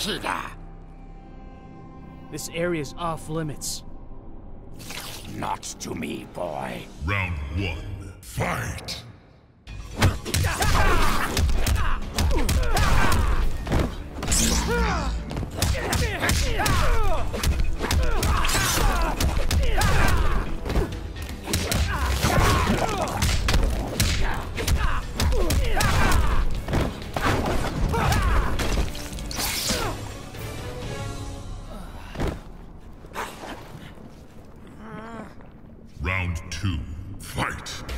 Takeda. This area's off limits. Not to me, boy. Round one, fight! Round two. Fight!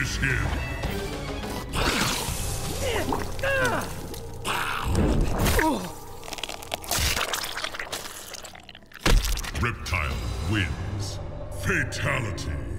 Finish him! Reptile wins. Fatality.